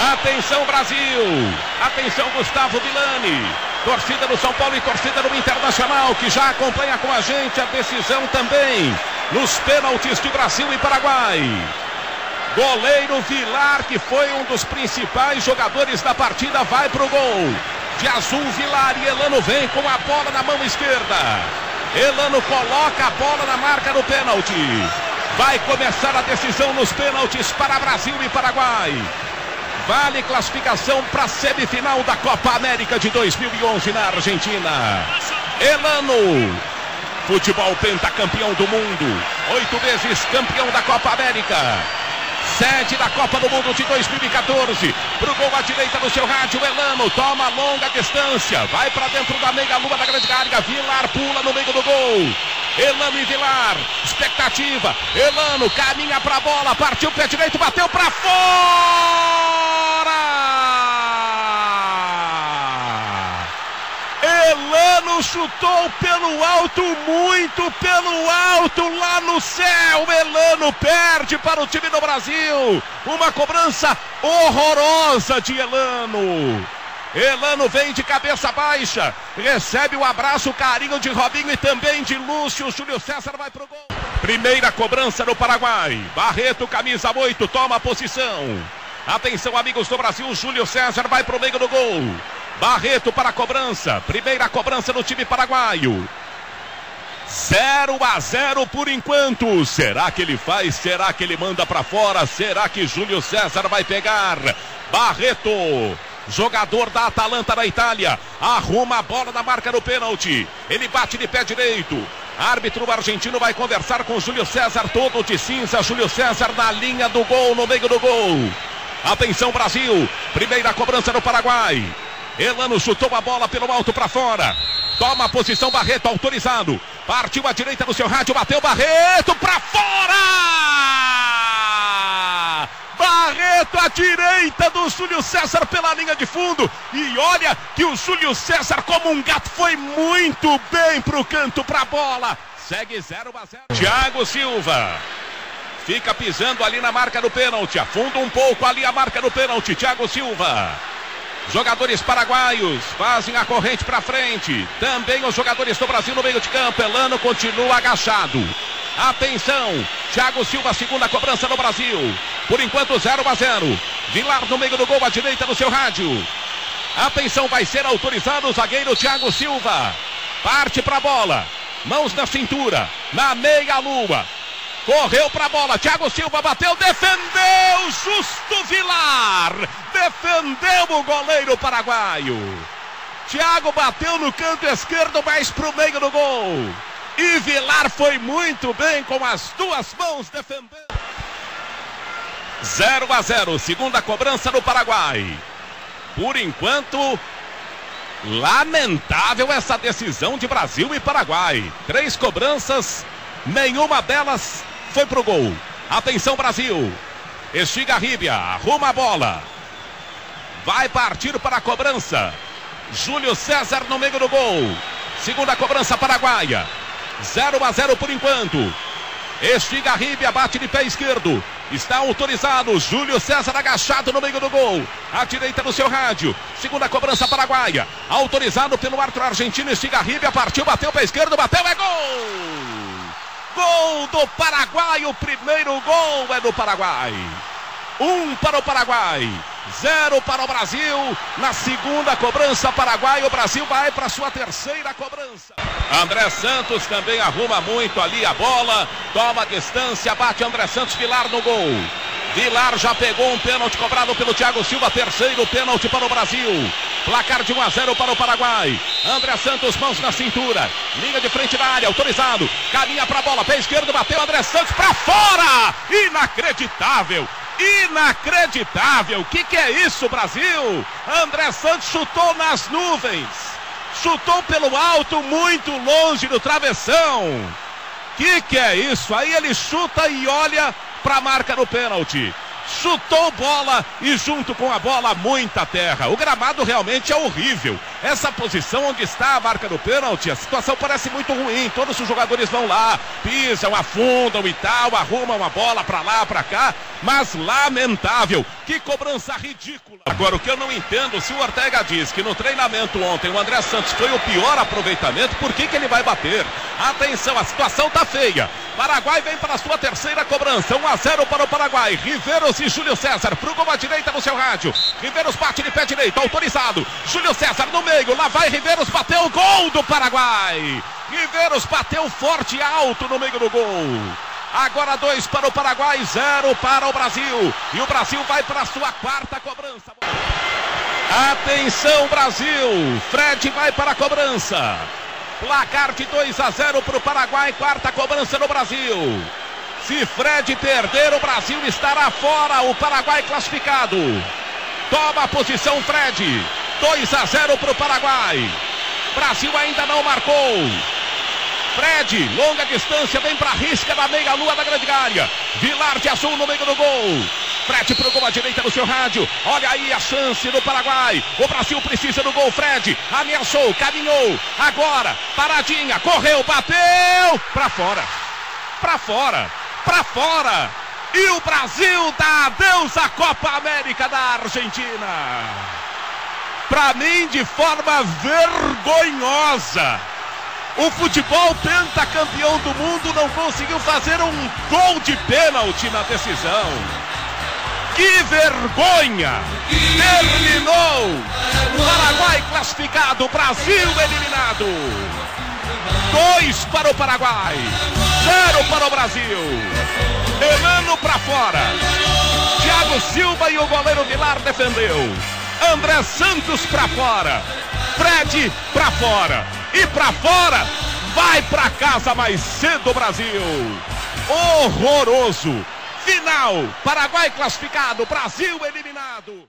Atenção Brasil! Atenção Gustavo Milani! Torcida do São Paulo e torcida do Internacional que já acompanha com a gente a decisão também nos pênaltis de Brasil e Paraguai. Goleiro Vilar, que foi um dos principais jogadores da partida, vai pro gol. De azul, Vilar e Elano vem com a bola na mão esquerda. Elano coloca a bola na marca do pênalti. Vai começar a decisão nos pênaltis para Brasil e Paraguai. Vale classificação para a semifinal da Copa América de 2011 na Argentina. Elano, futebol pentacampeão do mundo, oito vezes campeão da Copa América. Sede da Copa do Mundo de 2014. Pro gol à direita do seu rádio, Elano toma longa distância. Vai para dentro da meia lua da grande área. Vilar pula no meio do gol. Elano e Vilar. Expectativa. Elano caminha para a bola. Partiu pé direito, bateu para fora. Elano chutou pelo alto, muito pelo alto, lá no céu. Elano perde para o time do Brasil. Uma cobrança horrorosa de Elano. Elano vem de cabeça baixa, recebe o abraço, carinho de Robinho e também de Lúcio. Júlio César vai pro gol. Primeira cobrança no Paraguai. Barreto, camisa 8, toma a posição. Atenção, amigos do Brasil. Júlio César vai pro meio do gol. Barreto para a cobrança. Primeira cobrança no time paraguaio. 0 a 0 por enquanto. Será que ele faz? Será que ele manda para fora? Será que Júlio César vai pegar? Barreto. Jogador da Atalanta da Itália. Arruma a bola na marca do pênalti. Ele bate de pé direito. Árbitro argentino vai conversar com Júlio César, todo de cinza. Júlio César na linha do gol, no meio do gol. Atenção, Brasil. Primeira cobrança no Paraguai. Elano chutou a bola pelo alto para fora. Toma a posição Barreto, autorizado. Partiu à direita do seu rádio, bateu Barreto para fora! Barreto à direita do Júlio César pela linha de fundo. E olha que o Júlio César, como um gato, foi muito bem pro canto pra bola. Segue 0 a 0. Thiago Silva. Fica pisando ali na marca do pênalti. Afunda um pouco ali a marca do pênalti. Thiago Silva. Jogadores paraguaios fazem a corrente para frente. Também os jogadores do Brasil no meio de campo. Elano continua agachado. Atenção, Thiago Silva, segunda cobrança no Brasil. Por enquanto, 0 a 0. Vilar no meio do gol, à direita do seu rádio. Atenção, vai ser autorizado o zagueiro Thiago Silva. Parte para a bola. Mãos na cintura, na meia lua. Correu para a bola, Thiago Silva bateu, defendeu, Justo Vilar. Defendeu o goleiro paraguaio. Thiago bateu no canto esquerdo, mais para o meio do gol. E Vilar foi muito bem com as duas mãos defendendo. 0 a 0, segunda cobrança no Paraguai. Por enquanto, lamentável essa decisão de Brasil e Paraguai. Três cobranças, nenhuma delas foi pro gol. Atenção, Brasil. Estigarribia, arruma a bola. Vai partir para a cobrança. Júlio César no meio do gol. Segunda cobrança paraguaia. 0 a 0 por enquanto. Estigarribia bate de pé esquerdo. Está autorizado. Júlio César agachado no meio do gol. À direita do seu rádio. Segunda cobrança paraguaia. Autorizado pelo árbitro argentino. Estigarribia partiu, bateu pé esquerdo, bateu, é gol! Gol do Paraguai. O primeiro gol é do Paraguai. Um para o Paraguai. Zero para o Brasil. Na segunda cobrança Paraguai, o Brasil vai para sua terceira cobrança. André Santos também arruma muito ali a bola. Toma distância, bate André Santos, Vilar no gol. Vilar já pegou um pênalti cobrado pelo Thiago Silva, terceiro pênalti para o Brasil. Placar de 1 a 0 para o Paraguai. André Santos, mãos na cintura. Linha de frente da área, autorizado. Caminha para a bola, pé esquerdo, bateu André Santos para fora. Inacreditável. Inacreditável! O que, que é isso, Brasil? André Santos chutou nas nuvens, chutou pelo alto, muito longe do travessão. Que que é isso? Aí ele chuta e olha para a marca do pênalti. Chutou bola e junto com a bola muita terra. O gramado realmente é horrível. Essa posição onde está a marca do pênalti, a situação parece muito ruim. Todos os jogadores vão lá, pisam, afundam e tal, arrumam a bola para lá, para cá, mas lamentável. Que cobrança ridícula. Agora, o que eu não entendo, se o Ortega diz que no treinamento ontem o André Santos foi o pior aproveitamento, por que, que ele vai bater? Atenção, a situação tá feia. Paraguai vem para a sua terceira cobrança. 1 a 0 para o Paraguai. Riveiros e Júlio César. Pro gol à direita no seu rádio. Riveiros bate de pé direito, autorizado. Júlio César no meio. Lá vai Riveiros, bateu o gol do Paraguai. Riveiros bateu forte e alto no meio do gol. Agora dois para o Paraguai, zero para o Brasil. E o Brasil vai para a sua quarta cobrança. Atenção, Brasil. Fred vai para a cobrança. Placar de 2 a 0 para o Paraguai, quarta cobrança no Brasil. Se Fred perder, o Brasil estará fora. O Paraguai classificado. Toma a posição Fred. 2 a 0 para o Paraguai. Brasil ainda não marcou. Fred, longa distância, vem para a risca da meia-lua da grande área. Vilar de azul no meio do gol. Fred pro gol à direita do seu rádio. Olha aí a chance do Paraguai. O Brasil precisa do gol. Fred ameaçou, caminhou. Agora, paradinha, correu, bateu. Para fora. Para fora. Para fora. E o Brasil dá adeus à Copa América da Argentina. Para mim, de forma vergonhosa. O futebol campeão do mundo não conseguiu fazer um gol de pênalti na decisão. Que vergonha! Terminou! Paraguai classificado, Brasil eliminado. Dois para o Paraguai, zero para o Brasil. Elano para fora. Thiago Silva e o goleiro Vilar defendeu. André Santos para fora. Fred para fora. E para fora, vai para casa mais cedo, Brasil. Horroroso. Final. Paraguai classificado. Brasil eliminado.